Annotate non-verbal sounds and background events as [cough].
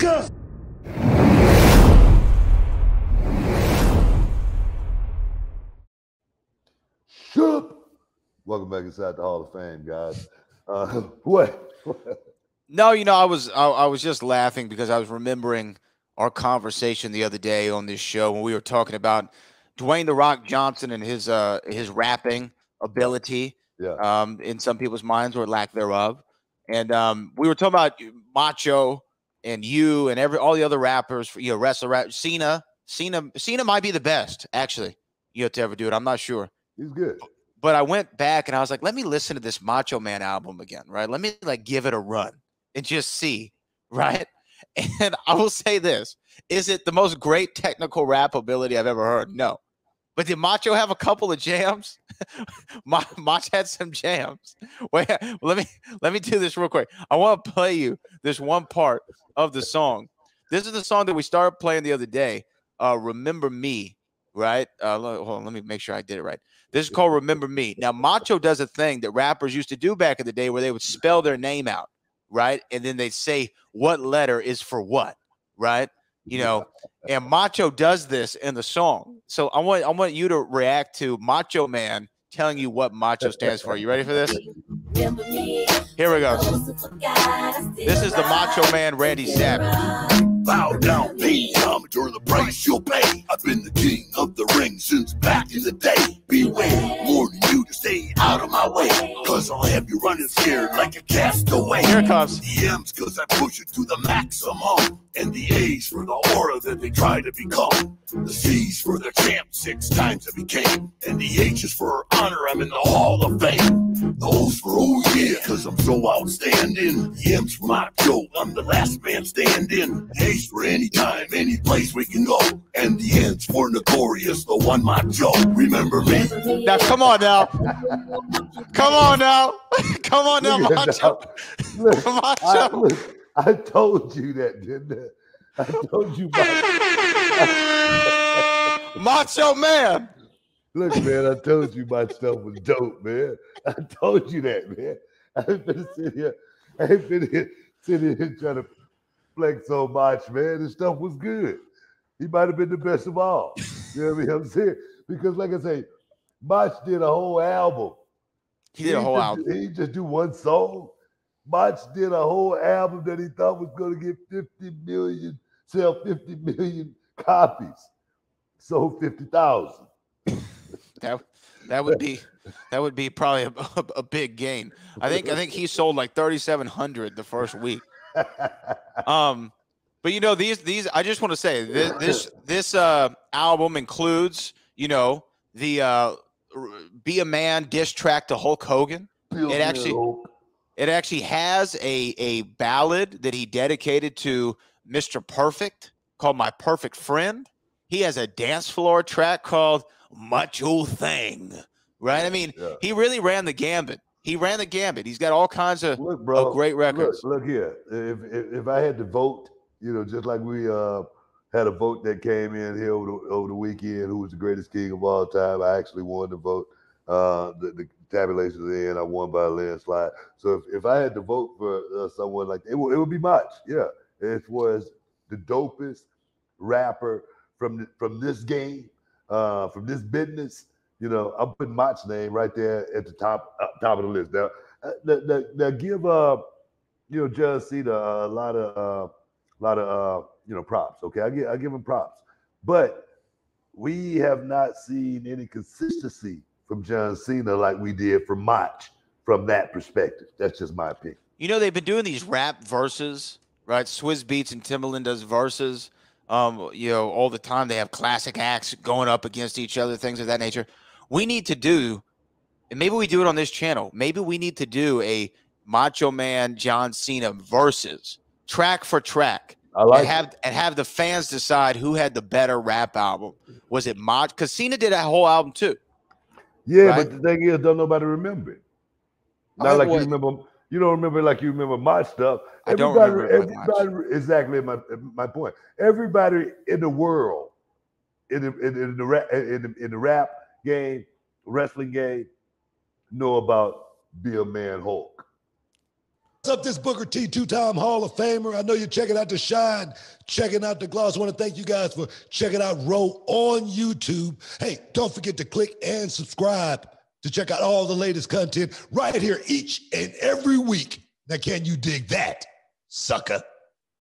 nigga. Shoop. Welcome back inside the Hall of Fame, guys. Uh, [laughs] what? No, you know, I was I, I was just laughing because I was remembering our conversation the other day on this show when we were talking about Dwayne the Rock Johnson and his uh his rapping ability Yeah. um in some people's minds or lack thereof. And um we were talking about Macho and you and every all the other rappers, you know, wrestler Cena. Cena Cena might be the best, actually, you know, to ever do it. I'm not sure He's good. but I went back and I was like, let me listen to this Macho Man album again, right? Let me like give it a run and just see, [laughs] right? And I will say this: Is it the most great technical rap ability I've ever heard? No. But did Macho have a couple of jams? [laughs] Ma- Macho had some jams. [laughs] Wait, let me let me do this real quick. I want to play you this one part of the song. This is the song that we started playing the other day. Uh, Remember Me, right? Uh, hold on, let me make sure I did it right. This is called Remember Me. Now, Macho does a thing that rappers used to do back in the day where they would spell their name out, right? And then they'd say what letter is for what, right? You know, and Macho does this in the song. So I want I want you to react to Macho Man telling you what Macho stands for. You ready for this? Here we go. This is the Macho Man Randy Savage. Bow down, me, homage or the price you'll pay. I've been the king of the ring since back in the day. Beware, warning you to stay out of my way. Cause I'll have you running scared like a castaway. Here it comes. The M's cause I push it to the maximum. And the A's for the aura that they try to become. The C's for the champ six times I became. And the H's is for honor, I'm in the Hall of Fame. The O's for oh yeah, cause I'm so outstanding. The M's for my Joe, I'm the last man standing. A's for anytime, any place we can go. And the N's for notorious, the one my Joe. Remember me? Now come on now. Come on now. [laughs] Come on now, Macho. that. Look, [laughs] I, Macho. [laughs] I told you that, didn't I? I told you. My, [laughs] Macho Man. look, man, I told you my stuff was dope, man. I told you that, man. I ain't been sitting here, I ain't been here sitting here trying to flex so much, man. This stuff was good. He might have been the best of all. You know what I mean? I'm saying because, like I say, Mach did a whole album. He did a whole just, album. He just do one song. Mach did a whole album that he thought was going to get 50 million, sell 50 million copies. Sold 50,000. That that would be that would be probably a, a, a big gain. I think I think he sold like 3700 the first week. Um but you know these these I just want to say this this this uh album includes, you know, the uh Be a Man diss track to Hulk Hogan. It actually-. It actually has a a ballad that he dedicated to Mr. Perfect called My Perfect Friend. He has a dance floor track called Macho Thing. Right? I mean, Yeah. he really ran the gambit. He ran the gambit. He's got all kinds of, Look, bro. of great records. Look, look here. If, if if I had to vote, you know, just like we uh had a vote that came in here over the, over the weekend, who was the greatest king of all time, I actually won the vote. Uh, the, the tabulations in, I won by a landslide. So if, if I had to vote for uh, someone like it would, it would be Mach. Yeah, it was the dopest rapper from the, from this game, uh, from this business. You know, I'm putting Mach's name right there at the top uh, top of the list. Now, uh, now, now, now give uh, you know, John Cena a lot of uh, lot of uh, you know props. Okay, I give I give him props, but we have not seen any consistency from John Cena like we did from Mach from that perspective. That's just my opinion. You know, they've been doing these rap Verzuz, right? Swizz Beatz and Timbaland does Verzuz. Um, you know, all the time they have classic acts going up against each other, things of that nature. We need to do, and maybe we do it on this channel. Maybe we need to do a Macho Man John Cena versus track for track. I like and have and have the fans decide who had the better rap album. Was it Mach? Because Cena did a whole album too. Yeah, Right? but the thing is, don't nobody remember it. Not like was- you remember. You don't remember like you remember my stuff. I don't Everybody, remember it much. everybody, exactly my my point. Everybody in the world, in the in, in the rap in the, in the rap game, wrestling game, know about Be a Man Hulk. Up? This Booker T, two-time Hall of Famer. I know you're checking out the Shine, checking out the Gloss. I want to thank you guys for checking out Row on YouTube. Hey, don't forget to click and subscribe to check out all the latest content right here each and every week. Now, can you dig that, sucker?